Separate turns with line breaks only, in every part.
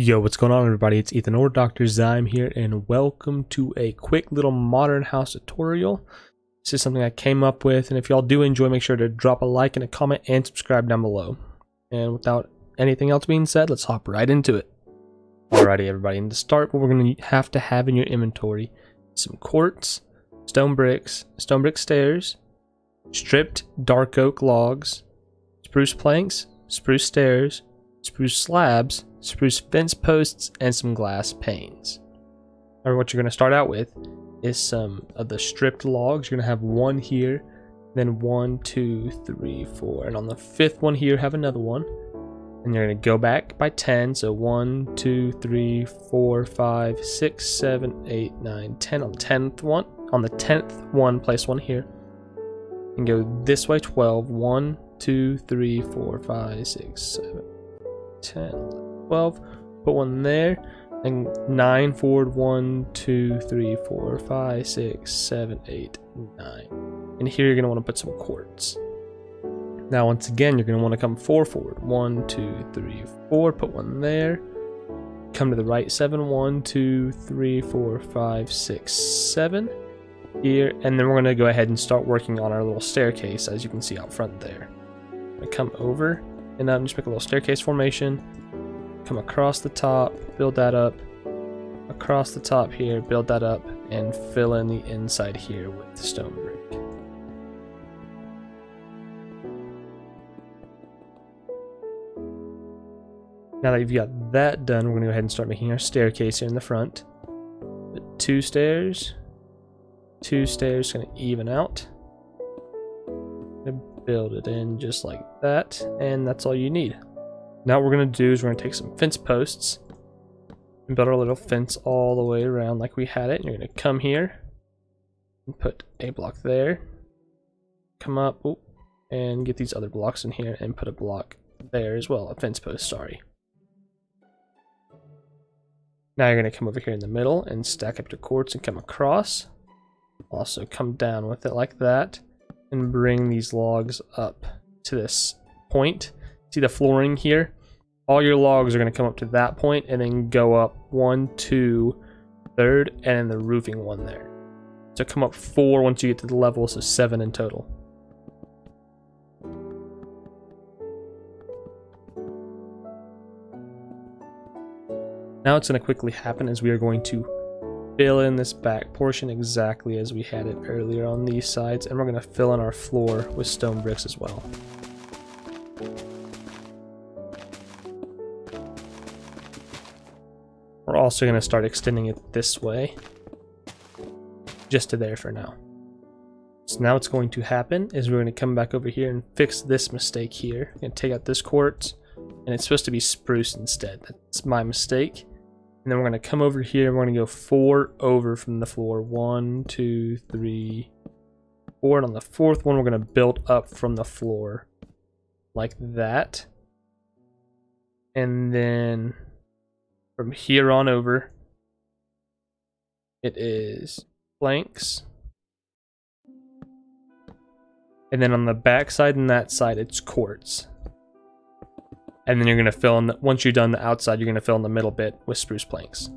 Yo, what's going on everybody? It's Ethan or Dr. Zyme here and welcome to a quick little modern house tutorial. This is something I came up with and if y'all do enjoy make sure to drop a like and a comment and subscribe down below. And without anything else being said, let's hop right into it. Alrighty everybody, and to start what we're going to have to have in your inventory some quartz, stone bricks, stone brick stairs, stripped dark oak logs, spruce planks, spruce stairs, spruce slabs, spruce fence posts, and some glass panes. Or what you're going to start out with is some of the stripped logs. You're going to have one here, then one, two, three, four, and on the fifth one here, have another one. And you're going to go back by 10. So 1, 2, 3, 4, 5, 6, 7, 8, 9, 10. On the 10th one, on the 10th one, place one here. And go this way 12. 1, 2, 3, 4, 5, 6, 7, 10, 12. Put one there. And 9 forward. 1, 2, 3, 4, 5, 6, 7, 8, 9. And here you're going to want to put some quartz. Now, once again, you're going to want to come four forward. One, two, three, four. Put one there. Come to the right. Seven. One, two, three, four, five, six, seven. Here. And then we're going to go ahead and start working on our little staircase, as you can see out front there. I come over and um, just make a little staircase formation. Come across the top. Build that up. Across the top here. Build that up. And fill in the inside here with the stone brick. Now that you've got that done, we're going to go ahead and start making our staircase here in the front. Two stairs, two stairs, going to even out. And build it in just like that, and that's all you need. Now what we're going to do is we're going to take some fence posts and build our little fence all the way around like we had it. And you're going to come here and put a block there. Come up and get these other blocks in here and put a block there as well, a fence post, sorry. Now you're going to come over here in the middle and stack up your quartz and come across. Also come down with it like that and bring these logs up to this point. See the flooring here? All your logs are going to come up to that point and then go up one, two, third, and then the roofing one there. So come up four once you get to the level, so seven in total. Now it's going to quickly happen is we are going to fill in this back portion exactly as we had it earlier on these sides, and we're going to fill in our floor with stone bricks as well. Also going to start extending it this way, just to there for now. So now what's going to happen is we're going to come back over here and fix this mistake here. and take out this quartz, and it's supposed to be spruce instead. That's my mistake. And then we're going to come over here. We're going to go four over from the floor. One, two, three, four. And on the fourth one, we're going to build up from the floor like that. And then from here on over, it is planks. And then on the back side and that side, it's quartz and then you're going to fill in, the, once you've done the outside, you're going to fill in the middle bit with spruce planks.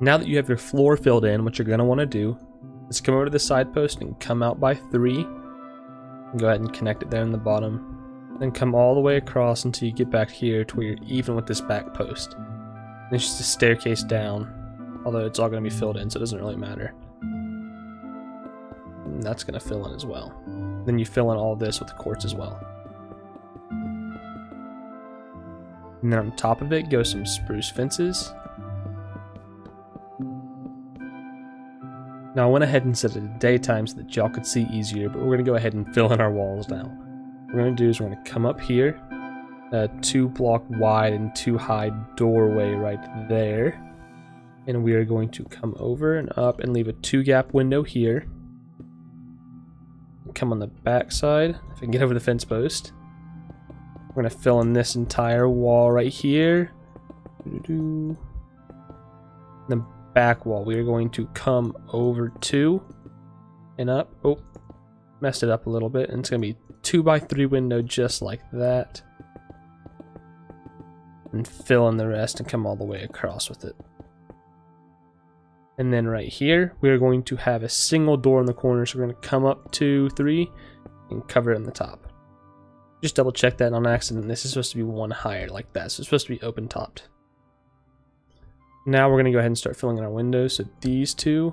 Now that you have your floor filled in, what you're going to want to do is come over to the side post and come out by three. Go ahead and connect it there in the bottom. Then come all the way across until you get back here to where you're even with this back post. It's just a staircase down. Although it's all going to be filled in, so it doesn't really matter. And that's going to fill in as well. Then you fill in all this with the quartz as well. And then on top of it go some spruce fences. Now I went ahead and set it at daytime so that y'all could see easier, but we're going to go ahead and fill in our walls now. What we're going to do is we're going to come up here, a two block wide and two high doorway right there. And we are going to come over and up and leave a two gap window here. Come on the back side, if I can get over the fence post. We're gonna fill in this entire wall right here. Back wall, we are going to come over two and up. Oh, messed it up a little bit. And it's going to be two by three window just like that. And fill in the rest and come all the way across with it. And then right here, we are going to have a single door in the corner. So we're going to come up two, three, and cover it in the top. Just double check that on accident. This is supposed to be one higher like that. So it's supposed to be open topped. Now we're going to go ahead and start filling in our windows. So these two,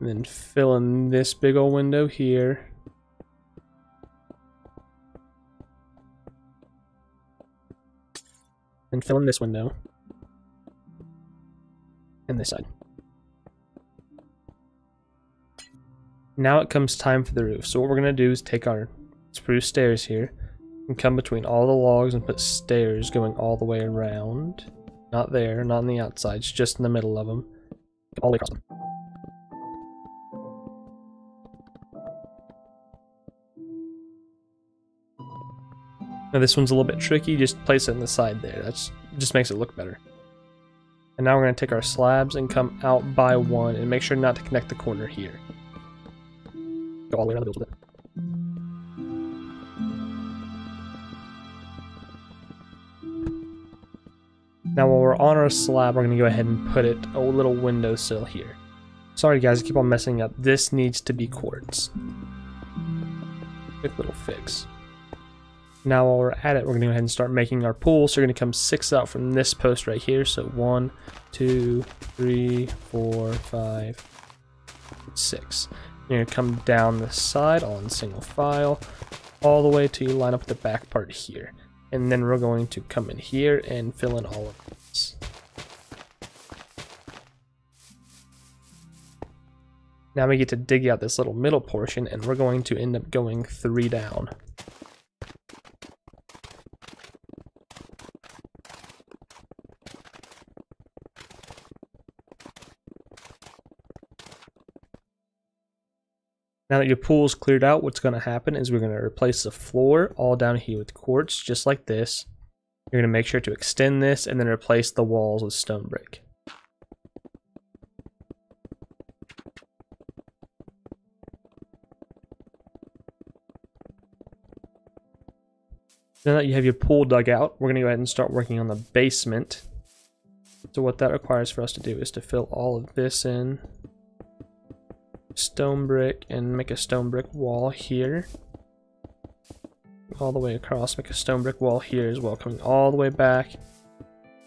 and then fill in this big old window here. And fill in this window. And this side. Now it comes time for the roof. So what we're going to do is take our spruce stairs here and come between all the logs and put stairs going all the way around. Not there, not on the outsides, just in the middle of them. All the way across them. Now this one's a little bit tricky, just place it in the side there. That's just makes it look better. And now we're going to take our slabs and come out by one and make sure not to connect the corner here. Go all the way around the build Now while we're on our slab, we're going to go ahead and put it a little windowsill here. Sorry guys, I keep on messing up. This needs to be quartz. Quick little fix. Now while we're at it, we're going to go ahead and start making our pool. So you're going to come six out from this post right here. So one, two, three, four, five, six. You're going to come down the side all in single file all the way till you line up the back part here. And then we're going to come in here and fill in all of this. Now we get to dig out this little middle portion and we're going to end up going three down. Now that your pool is cleared out, what's going to happen is we're going to replace the floor all down here with quartz, just like this. You're going to make sure to extend this and then replace the walls with stone brick. Now that you have your pool dug out, we're going to go ahead and start working on the basement. So what that requires for us to do is to fill all of this in stone brick and make a stone brick wall here. All the way across, make a stone brick wall here as well, coming all the way back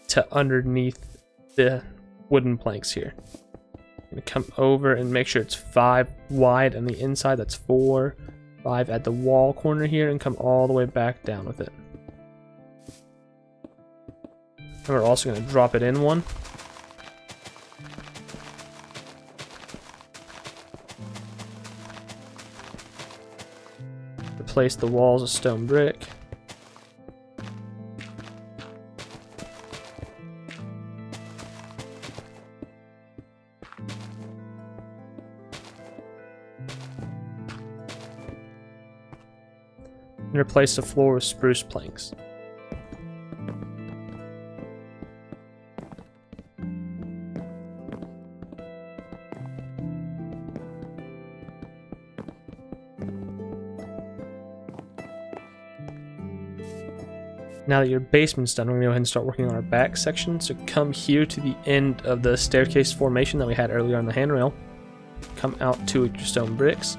to underneath the wooden planks here. I'm gonna come over and make sure it's five wide on the inside, that's four, five at the wall corner here, and come all the way back down with it. And we're also gonna drop it in one. Replace the walls of stone brick. And replace the floor with spruce planks. Now that your basement's done, we're going to go ahead and start working on our back section. So come here to the end of the staircase formation that we had earlier on the handrail. Come out with your stone bricks.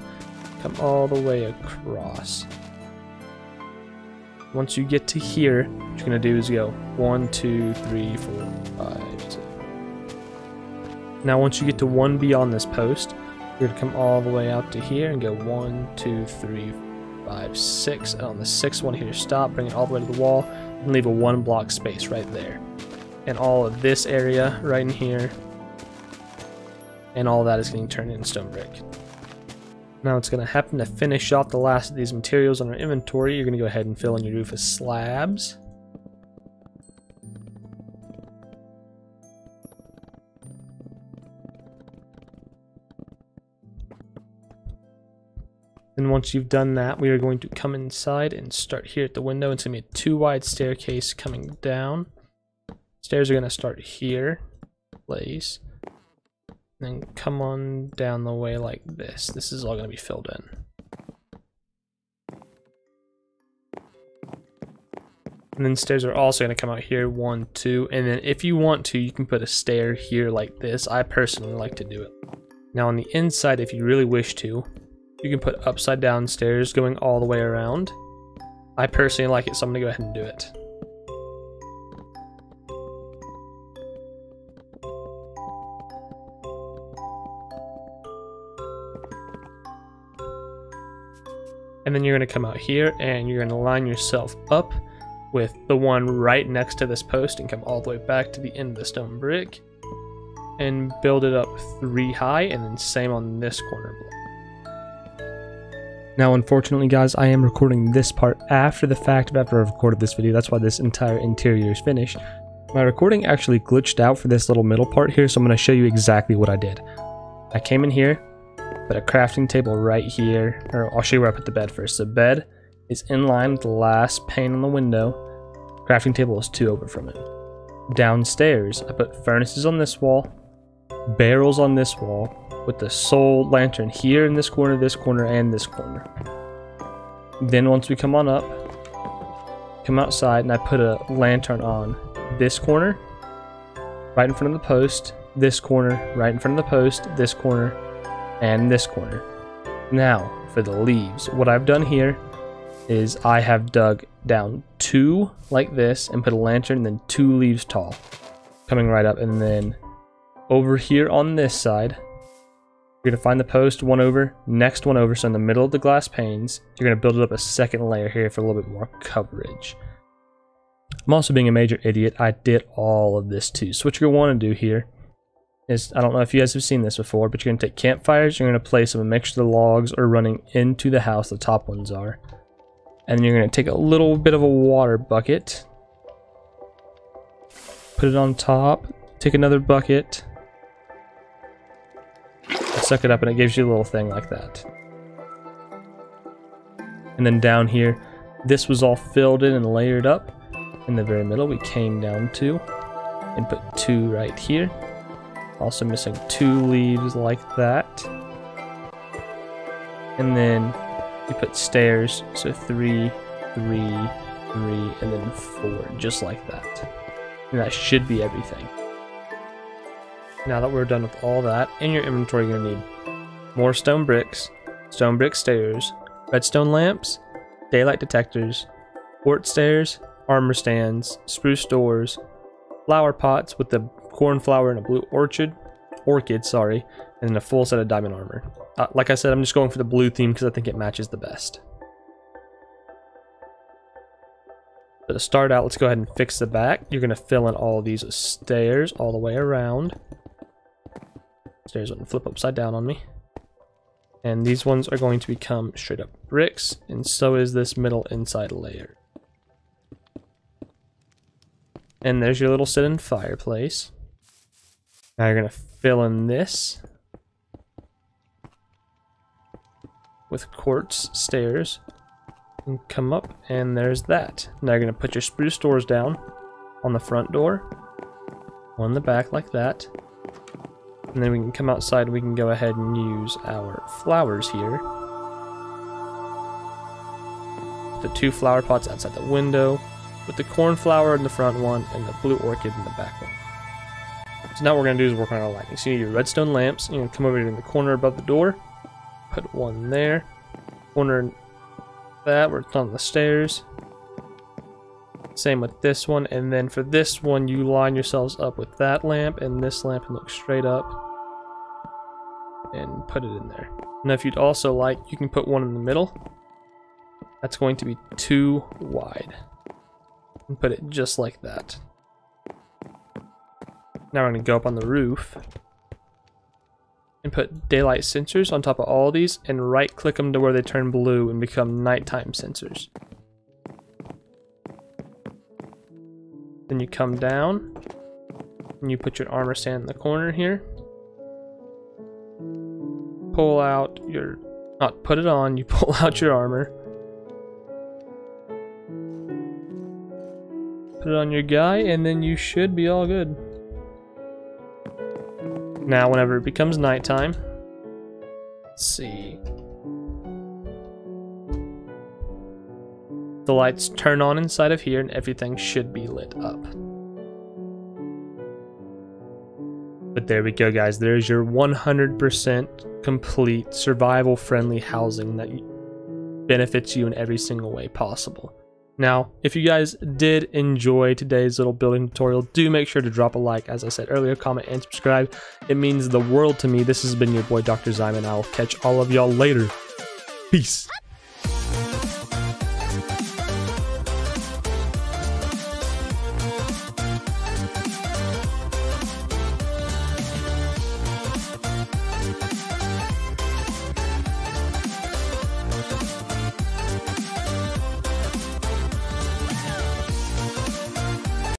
Come all the way across. Once you get to here, what you're going to do is go one, two, three, four, five, six. Now once you get to one beyond this post, you're going to come all the way out to here and go one, two, three, five, six. And on the sixth one here, stop, bring it all the way to the wall, and leave a one block space right there. And all of this area right in here, and all that is getting turned into stone brick. Now it's going to happen to finish off the last of these materials on our inventory. You're going to go ahead and fill in your roof with slabs. Once you've done that, we are going to come inside and start here at the window. It's going to be a two wide staircase coming down. Stairs are going to start here, place. and then come on down the way like this. This is all going to be filled in. And then stairs are also going to come out here, one, two, and then if you want to, you can put a stair here like this. I personally like to do it. Now on the inside, if you really wish to, you can put upside down stairs going all the way around. I personally like it, so I'm to go ahead and do it. And then you're to come out here and you're to line yourself up with the one right next to this post and come all the way back to the end of the stone brick and build it up three high and then same on this corner Now unfortunately guys, I am recording this part after the fact of after I've recorded this video, that's why this entire interior is finished. My recording actually glitched out for this little middle part here, so I'm going to show you exactly what I did. I came in here, put a crafting table right here, or I'll show you where I put the bed first. The bed is in line with the last pane on the window. Crafting table is two over from it. Downstairs, I put furnaces on this wall, barrels on this wall, with the soul lantern here in this corner, this corner, and this corner. Then once we come on up, come outside, and I put a lantern on this corner, right in front of the post, this corner, right in front of the post, this corner, and this corner. Now, for the leaves, what I've done here is I have dug down two like this and put a lantern and then two leaves tall coming right up and then over here on this side you're going to find the post one over next one over so in the middle of the glass panes you're going to build it up a second layer here for a little bit more coverage I'm also being a major idiot I did all of this too so what you're going to want to do here is I don't know if you guys have seen this before but you're going to take campfires you're going to place them and make sure the logs are running into the house the top ones are and then you're going to take a little bit of a water bucket. Put it on top. Take another bucket. Suck it up and it gives you a little thing like that. And then down here, this was all filled in and layered up. In the very middle, we came down two and put two right here. Also missing two leaves like that. And then we put stairs, so three, three, three, and then four, just like that. And that should be everything. Now that we're done with all that, in your inventory you're going to need more stone bricks, stone brick stairs, redstone lamps, daylight detectors, quartz stairs, armor stands, spruce doors, flower pots with the cornflower and a blue orchard, orchid, sorry, and a full set of diamond armor. Uh, like I said, I'm just going for the blue theme because I think it matches the best. So to start out, let's go ahead and fix the back. You're going to fill in all these stairs all the way around. Stairs wouldn't flip upside down on me. And these ones are going to become straight up bricks, and so is this middle inside layer. And there's your little sit-in fireplace. Now you're going to fill in this with quartz stairs and come up and there's that. Now you're going to put your spruce doors down on the front door, on the back like that. And then we can come outside and we can go ahead and use our flowers here. The two flower pots outside the window, with the cornflower in the front one and the blue orchid in the back one. So now what we're going to do is work on our lighting. So you need your redstone lamps. Going to come over here in the corner above the door. Put one there. Corner that, where it's on the stairs. Same with this one, and then for this one, you line yourselves up with that lamp and this lamp and look straight up and put it in there. Now if you'd also like, you can put one in the middle. That's going to be too wide. And put it just like that. Now we're going to go up on the roof and put daylight sensors on top of all these and right click them to where they turn blue and become nighttime sensors. Then you come down and you put your armor stand in the corner here. Pull out your, not put it on, you pull out your armor. Put it on your guy and then you should be all good. Now, whenever it becomes nighttime, let's see. The lights turn on inside of here and everything should be lit up. But there we go, guys. There's your 100% complete survival friendly housing that benefits you in every single way possible. Now, if you guys did enjoy today's little building tutorial, do make sure to drop a like, as I said earlier, comment, and subscribe. It means the world to me. This has been your boy, Dr. Zyme, and I will catch all of y'all later. Peace.